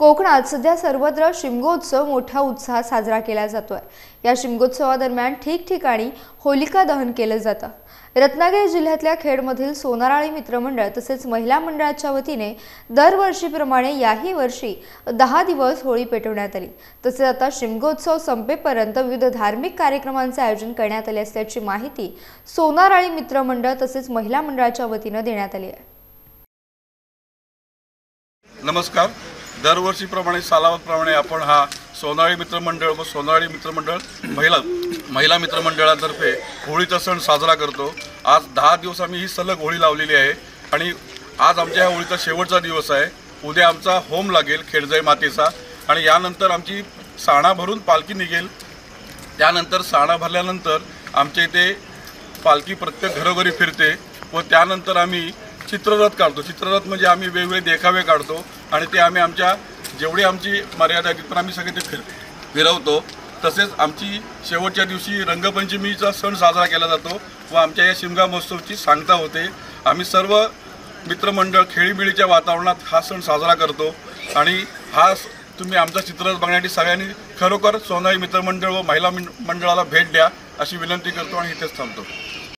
कोकणात सध्या सर्वत्र शिमगोत्सव मोठ्या उत्साहात साजरा केला जातो आहे या शिमगोत्सवादरम्यान ठिकठिकाणी होलिका दहन केलं जातं. रत्नागिरी जिल्ह्यातल्या खेडमधील सोनाराळी मित्रमंडळ तसेच महिला मंडळाच्या वतीने दरवर्षीप्रमाणे याही वर्षी दहा दिवस होळी पेटवण्यात आली. तसेच आता शिमगोत्सव संपेपर्यंत विविध धार्मिक कार्यक्रमांचे आयोजन करण्यात आले असल्याची माहिती सोनाराळी मित्रमंडळ तसेच महिला मंडळाच्या वतीनं देण्यात आली आहे. नमस्कार. दरवर्षीप्रमाणे सालावतप्रमाणे आपण हा सोनाळी मित्रमंडळ व सोनाळी मित्रमंडळ महिला महिला मित्रमंडळातर्फे होळीचा सण साजरा करतो. आज दहा दिवस आम्ही ही सलग होळी लावलेली आहे आणि आज आमच्या ह्या होळीचा शेवटचा दिवस आहे. उद्या आमचा होम लागेल खेडजय मातेचा आणि यानंतर आमची साणा भरून पालखी निघेल. त्यानंतर साणा भरल्यानंतर आमच्या इथे पालखी प्रत्येक घरोघरी फिरते व त्यानंतर आम्ही चित्ररथ काढतो. चित्ररथ म्हणजे आम्ही वेगवेगळे देखावे काढतो आणि ते आम्ही आमच्या जेवढी आमची मर्यादा आहे आम्ही सगळे ते फिर फिरवतो. तसेच आमची शेवटच्या दिवशी रंगपंचमीचा सण साजरा केला जातो व आमच्या या शिमगा महोत्सवची सांगता होते. आम्ही सर्व मित्रमंडळ खेळीबिळीच्या वातावरणात हा सण साजरा करतो आणि हा स- तुम्ही आमचा चित्ररथ बघण्यासाठी सगळ्यांनी खरोखर सोनाई मित्रमंडळ व महिला मंडळाला भेट द्या अशी विनंती करतो आणि इथेच थांबतो.